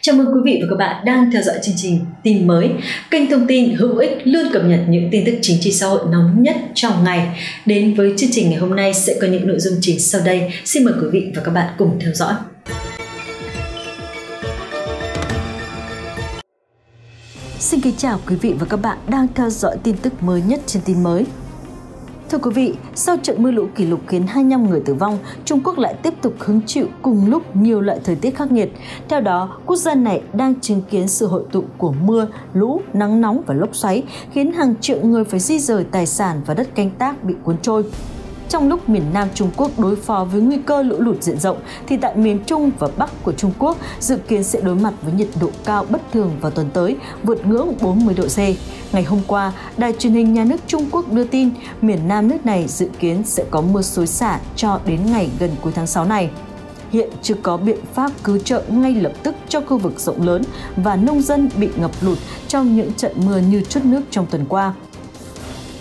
Chào mừng quý vị và các bạn đang theo dõi chương trình Tin mới, kênh thông tin hữu ích luôn cập nhật những tin tức chính trị xã hội nóng nhất trong ngày. Đến với chương trình ngày hôm nay sẽ có những nội dung chính sau đây. Xin mời quý vị và các bạn cùng theo dõi. Xin kính chào quý vị và các bạn đang theo dõi tin tức mới nhất trên tin mới. Thưa quý vị, sau trận mưa lũ kỷ lục khiến 25 người tử vong, Trung Quốc lại tiếp tục hứng chịu cùng lúc nhiều loại thời tiết khắc nghiệt. Theo đó, quốc gia này đang chứng kiến sự hội tụ của mưa, lũ, nắng nóng và lốc xoáy, khiến hàng triệu người phải di rời tài sản và đất canh tác bị cuốn trôi. Trong lúc miền Nam Trung Quốc đối phó với nguy cơ lũ lụt diện rộng, thì tại miền Trung và Bắc của Trung Quốc dự kiến sẽ đối mặt với nhiệt độ cao bất thường vào tuần tới, vượt ngưỡng 40 độ C. Ngày hôm qua, Đài truyền hình nhà nước Trung Quốc đưa tin miền Nam nước này dự kiến sẽ có mưa xối xả cho đến ngày gần cuối tháng 6 này hiện chưa có biện pháp cứu trợ ngay lập tức cho khu vực rộng lớn và nông dân bị ngập lụt trong những trận mưa như chút nước trong tuần qua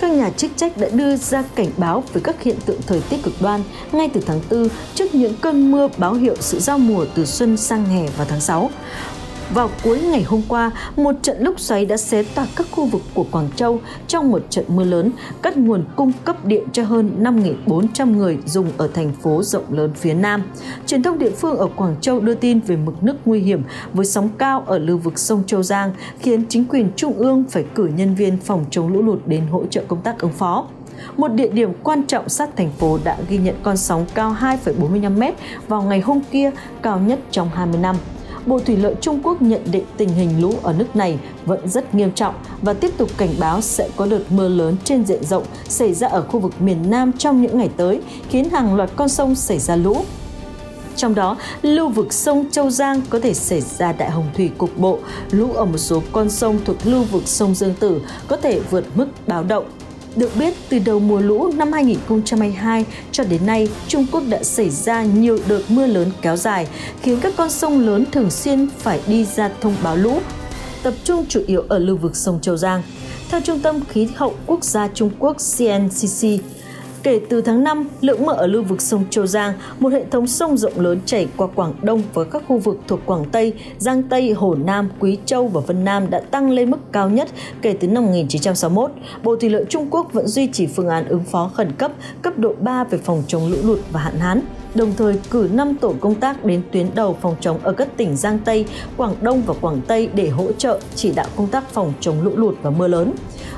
các nhà chức trách đã đưa ra cảnh báo về các hiện tượng thời tiết cực đoan ngay từ tháng 4 trước những cơn mưa báo hiệu sự giao mùa từ xuân sang hè vào tháng 6. Vào cuối ngày hôm qua, một trận lốc xoáy đã xé toạc các khu vực của Quảng Châu trong một trận mưa lớn, cắt nguồn cung cấp điện cho hơn 5.400 người dùng ở thành phố rộng lớn phía Nam. Truyền thông địa phương ở Quảng Châu đưa tin về mực nước nguy hiểm với sóng cao ở lưu vực sông Châu Giang, khiến chính quyền trung ương phải cử nhân viên phòng chống lũ lụt đến hỗ trợ công tác ứng phó. Một địa điểm quan trọng sát thành phố đã ghi nhận con sóng cao 2,45 m vào ngày hôm kia, cao nhất trong 20 năm. Bộ Thủy lợi Trung Quốc nhận định tình hình lũ ở nước này vẫn rất nghiêm trọng và tiếp tục cảnh báo sẽ có đợt mưa lớn trên diện rộng xảy ra ở khu vực miền Nam trong những ngày tới, khiến hàng loạt con sông xảy ra lũ. Trong đó, lưu vực sông Châu Giang có thể xảy ra đại hồng thủy cục bộ, lũ ở một số con sông thuộc lưu vực sông Dương Tử có thể vượt mức báo động. Được biết, từ đầu mùa lũ năm 2022 cho đến nay, Trung Quốc đã xảy ra nhiều đợt mưa lớn kéo dài, khiến các con sông lớn thường xuyên phải đi ra thông báo lũ, tập trung chủ yếu ở lưu vực sông Châu Giang. Theo Trung tâm Khí hậu Quốc gia Trung Quốc CNCC, Kể từ tháng 5, lượng mưa ở lưu vực sông Châu Giang, một hệ thống sông rộng lớn chảy qua Quảng Đông với các khu vực thuộc Quảng Tây, Giang Tây, Hồ Nam, Quý Châu và Vân Nam đã tăng lên mức cao nhất kể từ năm 1961. Bộ Thủy lợi Trung Quốc vẫn duy trì phương án ứng phó khẩn cấp cấp độ 3 về phòng chống lũ lụt và hạn hán đồng thời cử 5 tổ công tác đến tuyến đầu phòng chống ở các tỉnh Giang Tây, Quảng Đông và Quảng Tây để hỗ trợ chỉ đạo công tác phòng chống lũ lụt và mưa lớn.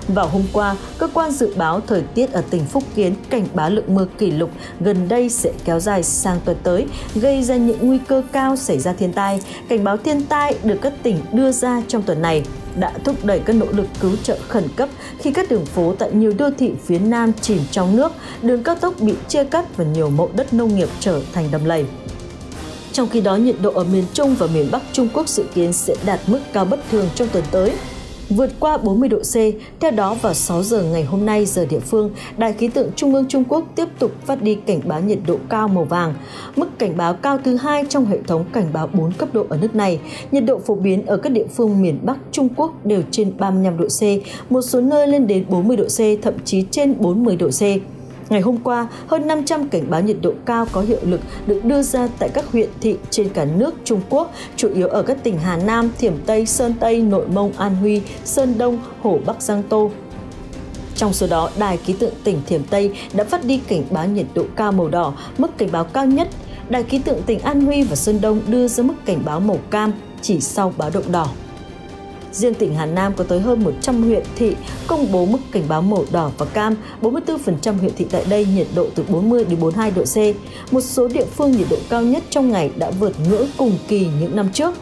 Vào hôm qua, cơ quan dự báo thời tiết ở tỉnh Phúc Kiến cảnh báo lượng mưa kỷ lục gần đây sẽ kéo dài sang tuần tới, gây ra những nguy cơ cao xảy ra thiên tai. Cảnh báo thiên tai được các tỉnh đưa ra trong tuần này đã thúc đẩy các nỗ lực cứu trợ khẩn cấp khi các đường phố tại nhiều đô thị phía Nam chìm trong nước, đường cao tốc bị chia cắt và nhiều mẫu đất nông nghiệp trở thành đầm lầy. Trong khi đó, nhiệt độ ở miền Trung và miền Bắc Trung Quốc dự kiến sẽ đạt mức cao bất thường trong tuần tới, vượt qua 40 độ C. Theo đó, vào 6 giờ ngày hôm nay giờ địa phương, Đài khí tượng Trung ương Trung Quốc tiếp tục phát đi cảnh báo nhiệt độ cao màu vàng, mức cảnh báo cao thứ hai trong hệ thống cảnh báo 4 cấp độ ở nước này. Nhiệt độ phổ biến ở các địa phương miền Bắc Trung Quốc đều trên 35 độ C, một số nơi lên đến 40 độ C, thậm chí trên 40 độ C. Ngày hôm qua, hơn 500 cảnh báo nhiệt độ cao có hiệu lực được đưa ra tại các huyện thị trên cả nước Trung Quốc, chủ yếu ở các tỉnh Hà Nam, Thiểm Tây, Sơn Tây, Nội Mông, An Huy, Sơn Đông, Hồ Bắc Giang Tô, trong số đó, Đài khí tượng tỉnh Thiểm Tây đã phát đi cảnh báo nhiệt độ cao màu đỏ, mức cảnh báo cao nhất. Đài khí tượng tỉnh An Huy và Sơn Đông đưa ra mức cảnh báo màu cam chỉ sau báo động đỏ. Riêng tỉnh Hà Nam có tới hơn 100 huyện thị công bố mức cảnh báo màu đỏ và cam, 44% huyện thị tại đây nhiệt độ từ 40 đến 42 độ C. Một số địa phương nhiệt độ cao nhất trong ngày đã vượt ngưỡng cùng kỳ những năm trước,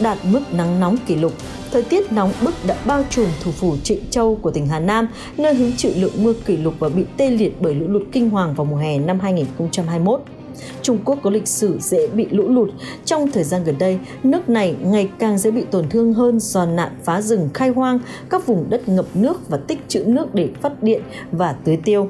đạt mức nắng nóng kỷ lục. Thời tiết nóng bức đã bao trùm thủ phủ Trịnh Châu của tỉnh Hà Nam, nơi hứng chịu lượng mưa kỷ lục và bị tê liệt bởi lũ lụt kinh hoàng vào mùa hè năm 2021. Trung Quốc có lịch sử dễ bị lũ lụt. Trong thời gian gần đây, nước này ngày càng dễ bị tổn thương hơn do nạn phá rừng khai hoang, các vùng đất ngập nước và tích trữ nước để phát điện và tưới tiêu.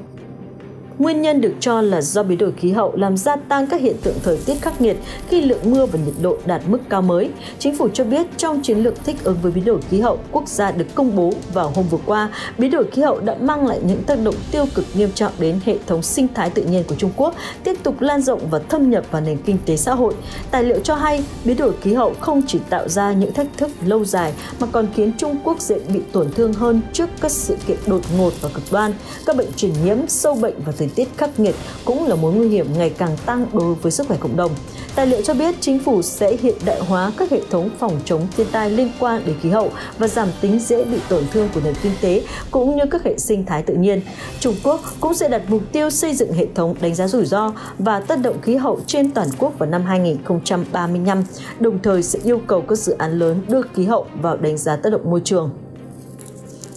Nguyên nhân được cho là do biến đổi khí hậu làm gia tăng các hiện tượng thời tiết khắc nghiệt khi lượng mưa và nhiệt độ đạt mức cao mới. Chính phủ cho biết trong chiến lược thích ứng với biến đổi khí hậu quốc gia được công bố vào hôm vừa qua, biến đổi khí hậu đã mang lại những tác động tiêu cực nghiêm trọng đến hệ thống sinh thái tự nhiên của Trung Quốc, tiếp tục lan rộng và thâm nhập vào nền kinh tế xã hội. Tài liệu cho hay, biến đổi khí hậu không chỉ tạo ra những thách thức lâu dài mà còn khiến Trung Quốc dễ bị tổn thương hơn trước các sự kiện đột ngột và cực đoan. Các bệnh truyền nhiễm, sâu bệnh và thời tiết khắc nghiệt cũng là mối nguy hiểm ngày càng tăng đối với sức khỏe cộng đồng. Tài liệu cho biết chính phủ sẽ hiện đại hóa các hệ thống phòng chống thiên tai liên quan đến khí hậu và giảm tính dễ bị tổn thương của nền kinh tế cũng như các hệ sinh thái tự nhiên. Trung Quốc cũng sẽ đặt mục tiêu xây dựng hệ thống đánh giá rủi ro và tác động khí hậu trên toàn quốc vào năm 2035, đồng thời sẽ yêu cầu các dự án lớn đưa khí hậu vào đánh giá tác động môi trường.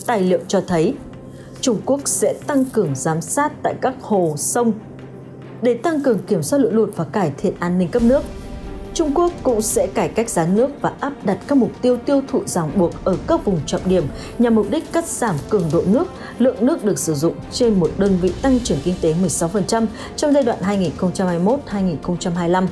Tài liệu cho thấy Trung Quốc sẽ tăng cường giám sát tại các hồ, sông để tăng cường kiểm soát lũ lụt và cải thiện an ninh cấp nước. Trung Quốc cũng sẽ cải cách giá nước và áp đặt các mục tiêu tiêu thụ ràng buộc ở các vùng trọng điểm nhằm mục đích cắt giảm cường độ nước, lượng nước được sử dụng trên một đơn vị tăng trưởng kinh tế 16% trong giai đoạn 2021-2025.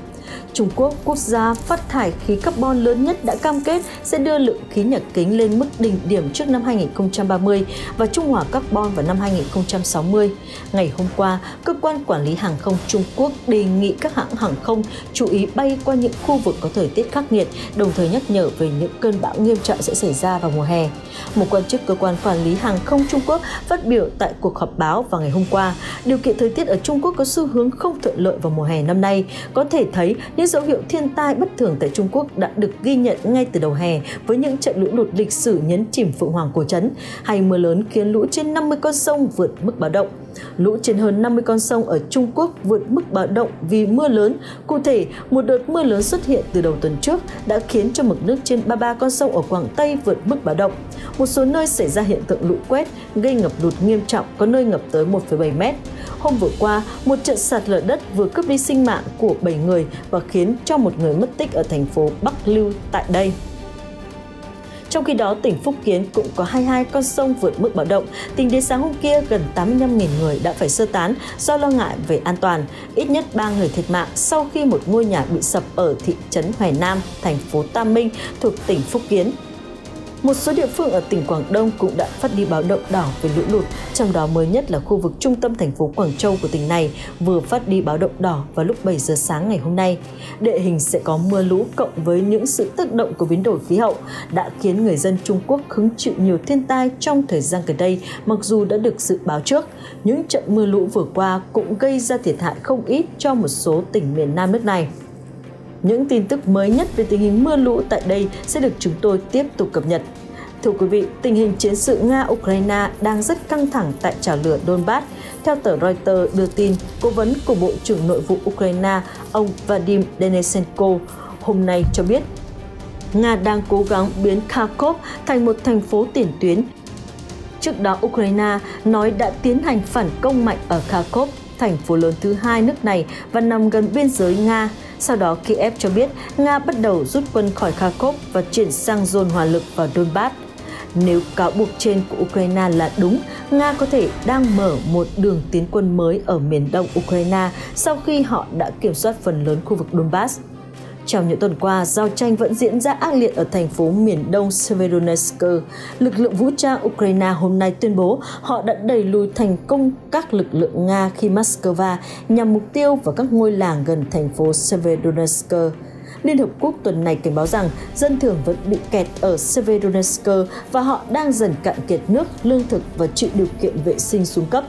Trung Quốc, quốc gia phát thải khí carbon lớn nhất đã cam kết sẽ đưa lượng khí nhà kính lên mức đỉnh điểm trước năm 2030 và trung hòa carbon vào năm 2060. Ngày hôm qua, cơ quan quản lý hàng không Trung Quốc đề nghị các hãng hàng không chú ý bay qua những khu vực có thời tiết khắc nghiệt, đồng thời nhắc nhở về những cơn bão nghiêm trọng sẽ xảy ra vào mùa hè. Một quan chức cơ quan quản lý hàng không Trung Quốc phát biểu tại cuộc họp báo vào ngày hôm qua, điều kiện thời tiết ở Trung Quốc có xu hướng không thuận lợi vào mùa hè năm nay. Có thể thấy những dấu hiệu thiên tai bất thường tại Trung Quốc đã được ghi nhận ngay từ đầu hè với những trận lũ lụt lịch sử nhấn chìm Phượng Hoàng cổ trấn hay mưa lớn khiến lũ trên 50 con sông vượt mức báo động. Lũ trên hơn 50 con sông ở Trung Quốc vượt mức báo động vì mưa lớn. Cụ thể, một đợt mưa lớn xuất hiện từ đầu tuần trước đã khiến cho mực nước trên 33 con sông ở Quảng Tây vượt mức báo động. Một số nơi xảy ra hiện tượng lũ quét, gây ngập lụt nghiêm trọng, có nơi ngập tới 1,7 mét. Hôm vừa qua, một trận sạt lở đất vừa cướp đi sinh mạng của 7 người và khiến cho một người mất tích ở thành phố Bắc Lưu tại đây. Trong khi đó, tỉnh Phúc Kiến cũng có 22 con sông vượt mức báo động. Tính đến sáng hôm kia, gần 85.000 người đã phải sơ tán do lo ngại về an toàn. Ít nhất 3 người thiệt mạng sau khi một ngôi nhà bị sập ở thị trấn Hoài Nam, thành phố Tam Minh thuộc tỉnh Phúc Kiến. Một số địa phương ở tỉnh Quảng Đông cũng đã phát đi báo động đỏ về lũ lụt, trong đó mới nhất là khu vực trung tâm thành phố Quảng Châu của tỉnh này vừa phát đi báo động đỏ vào lúc 7 giờ sáng ngày hôm nay. Địa hình sẽ có mưa lũ cộng với những sự tác động của biến đổi khí hậu đã khiến người dân Trung Quốc hứng chịu nhiều thiên tai trong thời gian gần đây mặc dù đã được dự báo trước. Những trận mưa lũ vừa qua cũng gây ra thiệt hại không ít cho một số tỉnh miền Nam nước này. Những tin tức mới nhất về tình hình mưa lũ tại đây sẽ được chúng tôi tiếp tục cập nhật. Thưa quý vị, tình hình chiến sự Nga-Ukraine đang rất căng thẳng tại trào lửa Donbass. Theo tờ Reuters đưa tin, cố vấn của Bộ trưởng Nội vụ Ukraine, ông Vadim Denesenko, hôm nay cho biết Nga đang cố gắng biến Kharkov thành một thành phố tiền tuyến. Trước đó, Ukraine nói đã tiến hành phản công mạnh ở Kharkov, thành phố lớn thứ hai nước này và nằm gần biên giới Nga. Sau đó, Kiev cho biết Nga bắt đầu rút quân khỏi Kharkov và chuyển sang dồn hỏa lực vào Donbass. Nếu cáo buộc trên của Ukraine là đúng, Nga có thể đang mở một đường tiến quân mới ở miền đông Ukraine sau khi họ đã kiểm soát phần lớn khu vực Donbass. Trong những tuần qua, giao tranh vẫn diễn ra ác liệt ở thành phố miền đông Severodonetsk. Lực lượng vũ trang Ukraine hôm nay tuyên bố họ đã đẩy lùi thành công các lực lượng Nga khi Moscow nhằm mục tiêu vào các ngôi làng gần thành phố Severodonetsk. Liên Hợp Quốc tuần này cảnh báo rằng dân thường vẫn bị kẹt ở Severodonetsk và họ đang dần cạn kiệt nước, lương thực và chịu điều kiện vệ sinh xuống cấp.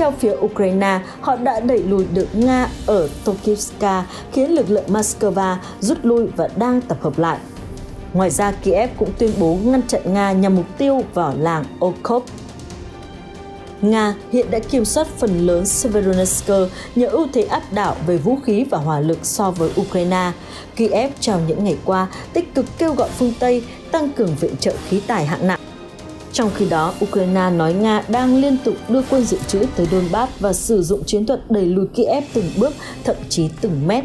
Theo phía Ukraine, họ đã đẩy lùi được Nga ở Tokivska, khiến lực lượng Moscow rút lui và đang tập hợp lại. Ngoài ra, Kiev cũng tuyên bố ngăn chặn Nga nhằm mục tiêu vào làng Okhov Nga hiện đã kiểm soát phần lớn Severodonetsk nhờ ưu thế áp đảo về vũ khí và hỏa lực so với Ukraine. Kiev trong những ngày qua tích cực kêu gọi phương Tây tăng cường viện trợ khí tài hạng nặng. Trong khi đó, Ukraine nói Nga đang liên tục đưa quân dự trữ tới Donbass và sử dụng chiến thuật đẩy lùi Kiev từng bước, thậm chí từng mét.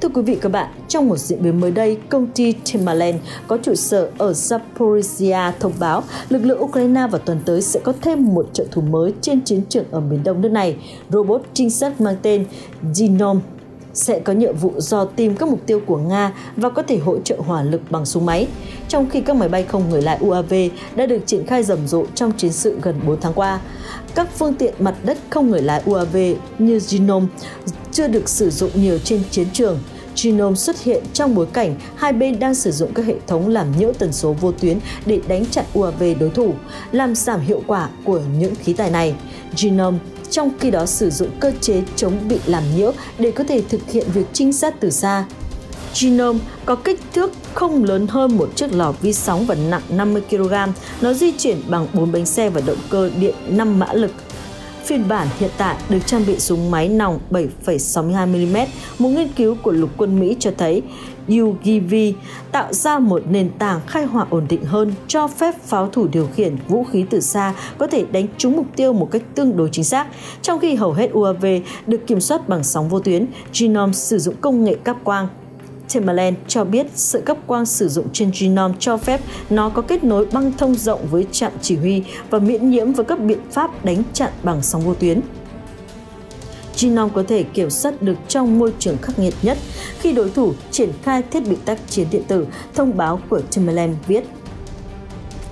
Thưa quý vị các bạn, trong một diễn biến mới đây, công ty Timberland có trụ sở ở Zaporizhia thông báo lực lượng Ukraine vào tuần tới sẽ có thêm một trợ thủ mới trên chiến trường ở miền đông nước này, robot trinh sát mang tên Genome sẽ có nhiệm vụ dò tìm các mục tiêu của Nga và có thể hỗ trợ hỏa lực bằng súng máy, trong khi các máy bay không người lái UAV đã được triển khai rầm rộ trong chiến sự gần 4 tháng qua. Các phương tiện mặt đất không người lái UAV như Genome chưa được sử dụng nhiều trên chiến trường. Genome xuất hiện trong bối cảnh hai bên đang sử dụng các hệ thống làm nhiễu tần số vô tuyến để đánh chặn UAV đối thủ, làm giảm hiệu quả của những khí tài này. Genome trong khi đó sử dụng cơ chế chống bị làm nhiễu để có thể thực hiện việc trinh sát từ xa. Genome có kích thước không lớn hơn một chiếc lò vi sóng và nặng 50 kg. Nó di chuyển bằng 4 bánh xe và động cơ điện 5 mã lực. Phiên bản hiện tại được trang bị súng máy nòng 7,62mm. Một nghiên cứu của lục quân Mỹ cho thấy UGV tạo ra một nền tảng khai hỏa ổn định hơn, cho phép pháo thủ điều khiển vũ khí từ xa có thể đánh trúng mục tiêu một cách tương đối chính xác, trong khi hầu hết UAV được kiểm soát bằng sóng vô tuyến, Genome sử dụng công nghệ cáp quang Timberland cho biết sự cấp quang sử dụng trên genome cho phép nó có kết nối băng thông rộng với trạm chỉ huy và miễn nhiễm với các biện pháp đánh chặn bằng sóng vô tuyến. Genome có thể kiểm soát được trong môi trường khắc nghiệt nhất khi đối thủ triển khai thiết bị tác chiến điện tử, thông báo của Timberland viết.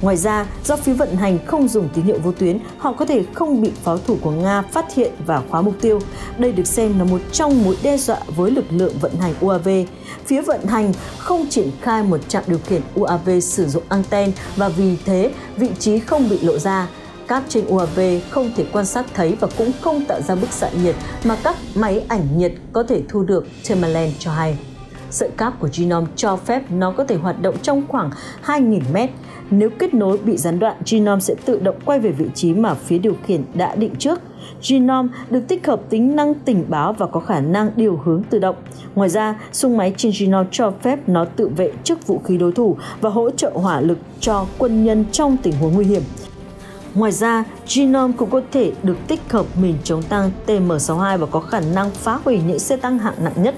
Ngoài ra, do phí vận hành không dùng tín hiệu vô tuyến, họ có thể không bị pháo thủ của Nga phát hiện và khóa mục tiêu. Đây được xem là một trong mối đe dọa với lực lượng vận hành UAV. Phía vận hành không triển khai một trạm điều khiển UAV sử dụng anten và vì thế vị trí không bị lộ ra. Cáp trên UAV không thể quan sát thấy và cũng không tạo ra bức xạ nhiệt mà các máy ảnh nhiệt có thể thu được, Timberland cho hay. Sợi cáp của Genome cho phép nó có thể hoạt động trong khoảng 2.000 mét. Nếu kết nối bị gián đoạn, Genome sẽ tự động quay về vị trí mà phía điều khiển đã định trước. Genome được tích hợp tính năng tình báo và có khả năng điều hướng tự động. Ngoài ra, súng máy trên Genome cho phép nó tự vệ trước vũ khí đối thủ và hỗ trợ hỏa lực cho quân nhân trong tình huống nguy hiểm. Ngoài ra, Genome cũng có thể được tích hợp mìn chống tăng TM62 và có khả năng phá hủy những xe tăng hạng nặng nhất.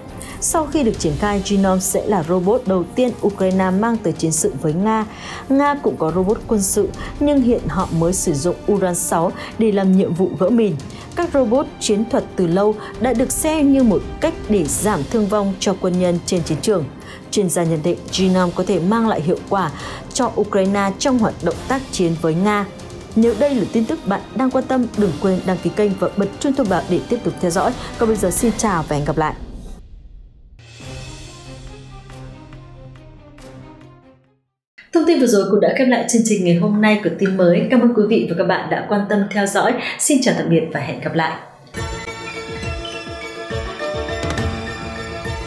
Sau khi được triển khai, Genome sẽ là robot đầu tiên Ukraine mang tới chiến sự với Nga. Nga cũng có robot quân sự, nhưng hiện họ mới sử dụng Uran 6 để làm nhiệm vụ gỡ mìn. Các robot chiến thuật từ lâu đã được xem như một cách để giảm thương vong cho quân nhân trên chiến trường. Chuyên gia nhận định Genome có thể mang lại hiệu quả cho Ukraine trong hoạt động tác chiến với Nga. Nếu đây là tin tức bạn đang quan tâm, đừng quên đăng ký kênh và bật chuông thông báo để tiếp tục theo dõi. Còn bây giờ xin chào và hẹn gặp lại! Tin vừa rồi cũng đã khép lại chương trình ngày hôm nay của tin mới. Cảm ơn quý vị và các bạn đã quan tâm theo dõi. Xin chào tạm biệt và hẹn gặp lại.